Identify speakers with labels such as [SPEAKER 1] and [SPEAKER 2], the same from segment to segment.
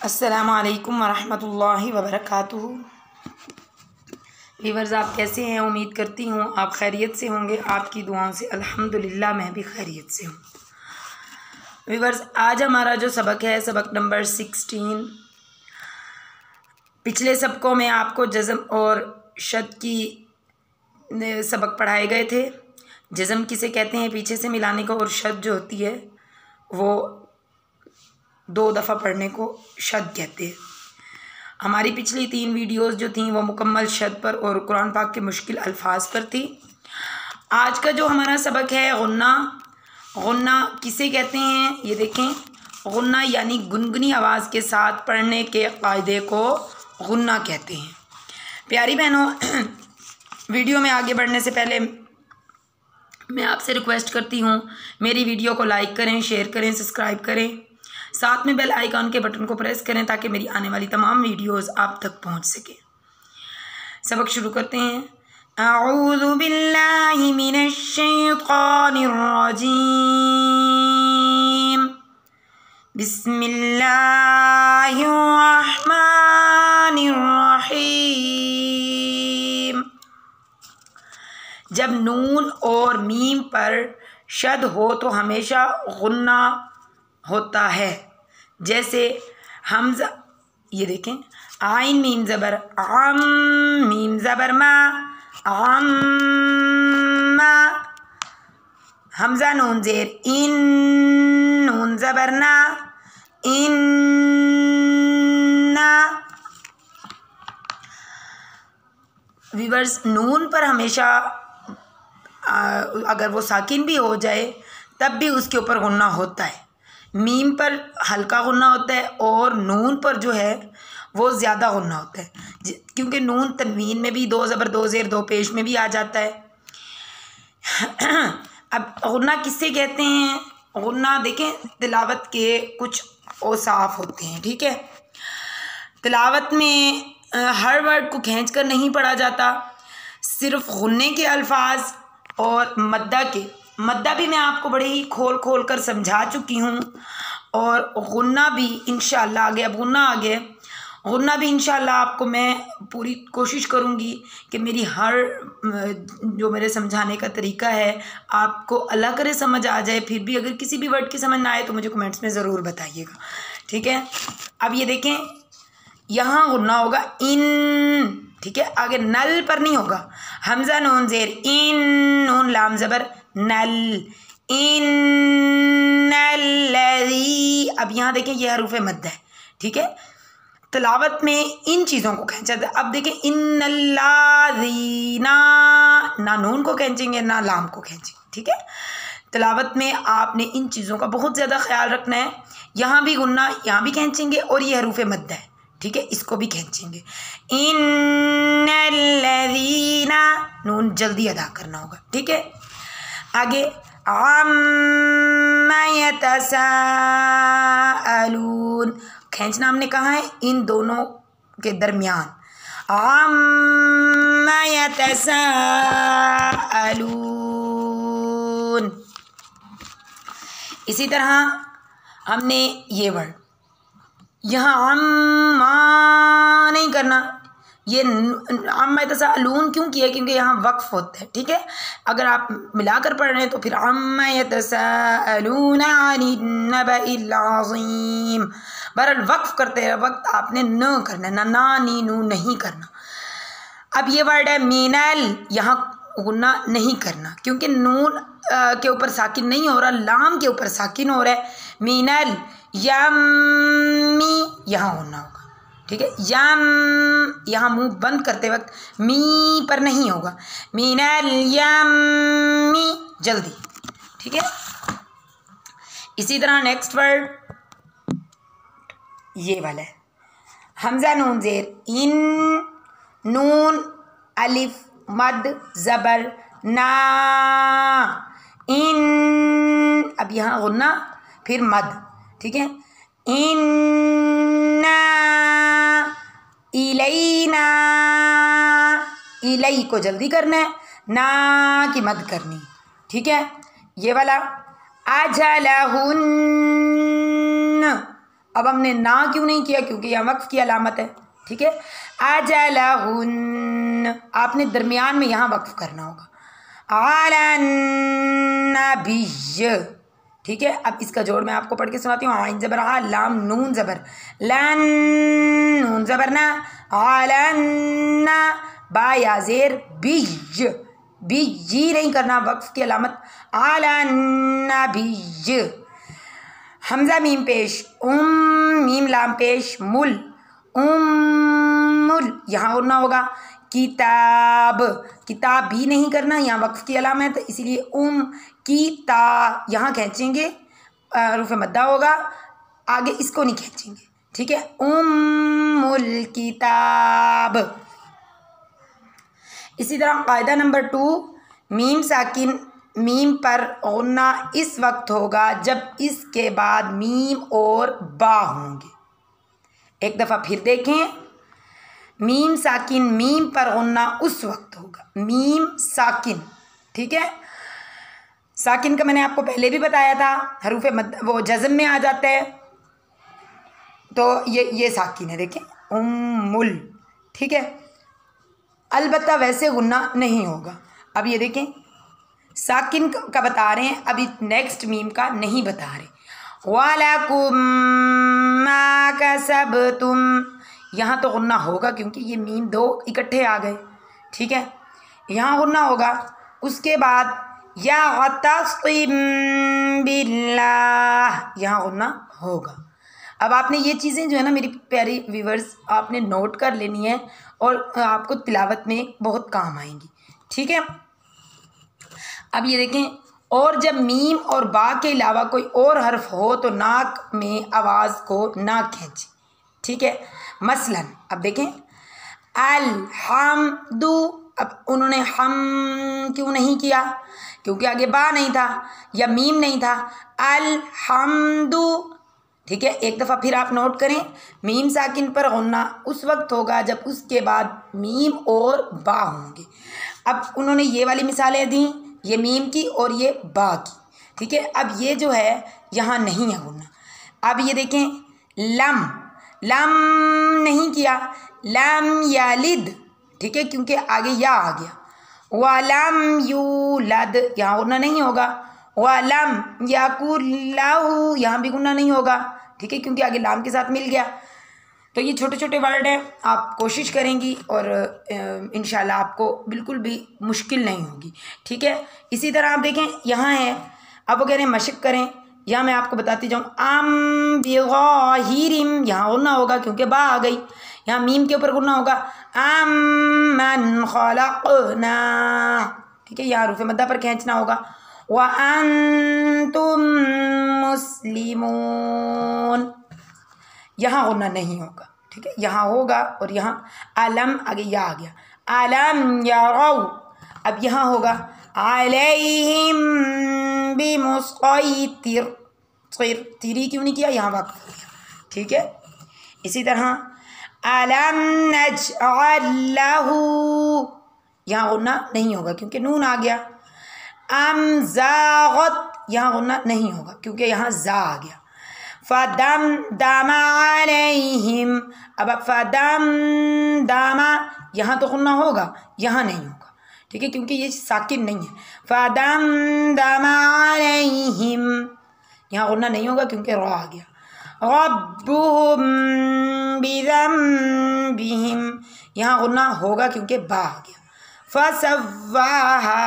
[SPEAKER 1] असलकम वरहमतुल्लाहि वबरकातुहू। वीवर्स आप कैसे हैं? उम्मीद करती हूँ आप खैरियत से होंगे। आपकी दुआओं से अल्हम्दुलिल्लाह, मैं भी खैरियत से हूँ। वीवर्स आज हमारा जो सबक है, सबक नंबर सिक्सटीन। पिछले सबकों में आपको जज़म और शद की सबक पढ़ाए गए थे। जज़म किसे कहते हैं? पीछे से मिलाने को और शद जो होती है, वो दो दफ़ा पढ़ने को शद कहते हैं। हमारी पिछली तीन वीडियोस जो थी, वो मुकम्मल शद पर और कुरान पाक के मुश्किल अल्फाज पर थी। आज का जो हमारा सबक है, गुन्ना। गुन्ना किसे कहते हैं, ये देखें। गुन्ना यानी गुनगुनी आवाज़ के साथ पढ़ने के कायदे को गुन्ना कहते हैं। प्यारी बहनों, वीडियो में आगे बढ़ने से पहले मैं आपसे रिक्वेस्ट करती हूँ, मेरी वीडियो को लाइक करें, शेयर करें, सब्सक्राइब करें। साथ में बेल आइकॉन के बटन को प्रेस करें ताकि मेरी आने वाली तमाम वीडियोस आप तक पहुँच सके। सबक शुरू करते हैं। अऊज़ु बिल्लाहि मिनश शैतानिर रजीम। बिस्मिल्लाहिर रहमानिर रहीम जब नून और मीम पर शद हो तो हमेशा गुन्ना होता है। जैसे हमजा ये देखें आइन मीम ज़बर आम मीम ज़बर मा आम मा हमजा नून ज़ेर इन नून ज़बर ना इन ना। विवर्स नून पर हमेशा आ, अगर वो साकिन भी हो जाए तब भी उसके ऊपर गुन्ना होता है। मीम पर हल्का गुन्ना होता है और नून पर जो है, वो ज़्यादा गुन्ना होता है। क्योंकि नून तनवीन में भी दो ज़बर दो ज़ेर दो पेश में भी आ जाता है। अब गुन्ना किससे कहते हैं? गुन्ना देखें, तिलावत के कुछ औसाफ होते हैं, ठीक है? तिलावत में हर वर्ड को खींच कर नहीं पढ़ा जाता, सिर्फ़ गुन्ने के अल्फाज और मद्दा के। मद्दा भी मैं आपको बड़े ही खोल खोल कर समझा चुकी हूँ। और गुन्ना भी इन आगे, अब गुन्ना आ गया भी इन आपको मैं पूरी कोशिश करूँगी कि मेरी हर, जो मेरे समझाने का तरीका है, आपको अल्लाह करे समझ आ जाए। फिर भी अगर किसी भी वर्ड की समझ ना आए तो मुझे कमेंट्स में ज़रूर बताइएगा। ठीक है? अब ये देखें, यहाँ गुन्ना होगा इन। ठीक है? आगे नल पर नहीं होगा। हमजा नून जेर इन नून लाम ज़बर नल इन अब यहाँ देखें यह हरूफ मद है ठीक है तलावत में इन चीज़ों को खींचा अब देखें इन ना नून को खींचेंगे ना लाम को खींचेंगे ठीक है तलावत में आपने इन चीज़ों का बहुत ज़्यादा ख्याल रखना है यहाँ भी गुन्ना यहाँ भी खींचेंगे और ये हरूफ मद है ठीक है? इसको भी खींचेंगे। इन नून जल्दी अदा करना होगा, ठीक है? आगे आमतसालून खींचना हमने कहा है? इन दोनों के दरमियान। आमतसालून इसी तरह हमने ये वर्ड यहाँ अम्मा नहीं करना। ये अम्मा तसालून क्यों किया क्योंकि यहाँ वक्फ होता है, ठीक है? अगर आप मिलाकर पढ़ रहे हैं तो फिर अम्मा तसालून बहरहाल, वक्फ करते वक्त आपने न करना, ना ना, नी, नू नहीं करना। अब ये वर्ड है मीनल, यहाँ गुन्ना नहीं करना। क्योंकि नून आ, के ऊपर साकिन नहीं हो रहा लाम के ऊपर साकिन हो रहा है। मीनल यमी यहाँ होना होगा। ठीक है? यम यहाँ मुँह बंद करते वक्त मी पर नहीं होगा। मीनल यमी जल्दी। ठीक है? इसी तरह नेक्स्ट वर्ड ये वाला है। हमजा नून जेर इन नून अलिफ मद, ज़बर, ना। इन। अब यहाँ गुन्ना, फिर मद, ठीक है? इन्ना इलैना। इलई को जल्दी करना है, ना की मद करनी, ठीक है? ये वाला, अजलहुन। अब हमने ना क्यों नहीं किया? क्योंकि यह वक्फ की अलामत है। ठीक है? अजलहुन आपने दरमियान में यहाँ वक्फ करना होगा। आलन्नबिय ठीक है? अब इसका जोड़ मैं आपको पढ़ के सुनाती हूँ। आइन जबर, आ, लाम, नून जबर। लन, नून जबर ना? आलन्ना बा याजेर बीज बीज नहीं करना वक्फ की अलामत। आलन्ना बीज हमजा, मीम पेश, उम, मीम, लाम पेश, मुल। उम मुल यहाँ उड़ना होगा। किताब। किताब भी नहीं करना, यहाँ वक्फ की अलामत। है तो इसीलिए उम की ता यहाँ खींचेंगे रुफ मद्दा होगा। आगे इसको नहीं खींचेंगे, ठीक है? उम्मुल किताब। इसी तरह कायदा नंबर टू, मीम साकिन, मीम पर ओना इस वक्त होगा जब इसके बाद मीम और बा होंगे। एक दफ़ा फिर देखें। मीम साकिन, मीम पर ओना उस वक्त होगा। मीम साकिन, ठीक है? साकिन का मैंने आपको पहले भी बताया था, हरूफ मद, वो जज़म में आ जाता है। तो ये ये साकिन है, देखें। उम्मुल, ठीक है? अलबत्ता वैसे गुन्ना नहीं होगा। अब ये देखें, साकिन का बता रहे हैं, अभी नेक्स्ट मीम का नहीं बता रहे। वालकुम तुम यहाँ तो गुन्ना होगा क्योंकि ये मीम दो इकट्ठे आ गए। ठीक है? यहाँ गुन्ना होगा। उसके बाद या बिल्लाह। यहाँ गुन्ना होगा। अब आपने ये चीज़ें जो है ना मेरी प्यारी व्यूवर्स आपने नोट कर लेनी है और आपको तिलावत में बहुत काम आएँगी। ठीक है? अब ये देखें और जब मीम और बा के अलावा कोई और हर्फ हो तो नाक में आवाज़ को ना खींचे। ठीक है? मसलन, अब देखें। अल हम दू अब उन्होंने हम क्यों नहीं किया? क्योंकि आगे बा नहीं था या मीम नहीं था। अल हम दू ठीक है? एक दफ़ा फिर आप नोट करें। मीम साकिन पर होना उस वक्त होगा जब उसके बाद मीम और बा होंगे। अब उन्होंने ये वाली मिसालें दी। ये मीम की और ये बा की, ठीक है? अब ये जो है, यहाँ नहीं है गुना अब ये देखें, लम लम नहीं किया, लम यालिद, ठीक है? क्योंकि आगे या आ गया। वालम यू लद यहाँ गुना नहीं होगा। वालम याकुल्लाहू, यहाँ भी गुना नहीं होगा, ठीक है? क्योंकि आगे लाम के साथ मिल गया। तो ये छोटे छोटे वर्ड हैं, आप कोशिश करेंगी और इन आपको बिल्कुल भी मुश्किल नहीं होगी। ठीक है? इसी तरह आप देखें, यहाँ है अब हैं मशक करें, यहाँ मैं आपको बताती जाऊँ, आम बिम यहाँ होना होगा क्योंकि बा आ गई, यहाँ मीम के ऊपर गुना होगा, आम मन खलकना। ठीक है? यहाँ रुफ़ मद्दा पर खींचना होगा, व तुम मुस्लिमून। यहाँ होना नहीं होगा, ठीक है? यहाँ होगा और यहाँ आलम आगे या आ गया। आलम या अब यहाँ होगा। अलैहिम बिमुस्तिर तिरी क्यों नहीं किया? यहाँ वक्त ठीक है? इसी तरह अलम नजअल्लहु यहाँ होना नहीं होगा क्योंकि नून आ गया। अम जागत, यहाँ होना नहीं होगा क्योंकि यहाँ जा आ गया। फदम दामा अलैहिम अब फदम दामा यहाँ तो खुन्ना होगा, यहाँ नहीं होगा। ठीक है? क्योंकि ये साकिन नहीं है। फदम दामा अलैहिम यहाँ खुन्ना नहीं होगा क्योंकि रो आ गया। रब्बुहुम यहाँ गुना होगा क्योंकि बा आ गया। फसवाहा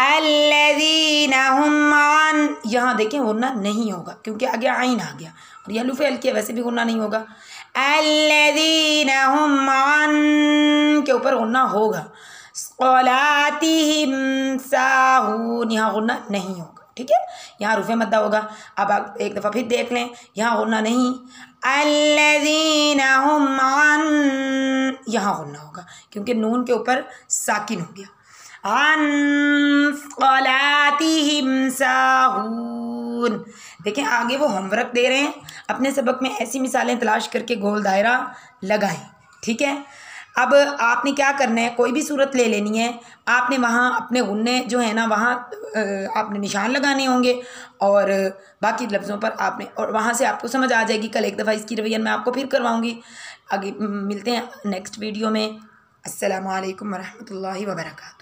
[SPEAKER 1] अल्लदीन यहाँ देखें गुन्ना नहीं होगा, क्योंकि आगे आइन आ गया, और यह लुफ़े किया, वैसे भी गुन्ना नहीं होगा। अल्लदीन के ऊपर गुन्ना होगा। साहून यहाँ गुन्ना नहीं होगा, ठीक है? यहाँ रुफ़े मद्दा होगा। अब आप एक दफ़ा फिर देख लें, यहाँ गुन्ना नहीं। अल्लदीन यहाँ गुन्ना होगा, क्योंकि नून के ऊपर साकिन हो गया। साहून। देखें, आगे वो होमवर्क दे रहे हैं। अपने सबक में ऐसी मिसालें तलाश करके गोल दायरा लगाएँ, ठीक है? अब आपने क्या करना है? कोई भी सूरत ले लेनी है। आपने वहाँ अपने गुन्ने जो है ना, वहाँ आपने निशान लगाने होंगे और बाकी लफ्ज़ों पर आपने, और वहाँ से आपको समझ आ जाएगी, कल एक दफ़ा इसकी रवैयन मैं आपको फिर करवाऊँगी। आगे, मिलते हैं नेक्स्ट वीडियो में। असलकम वरहमल वर्का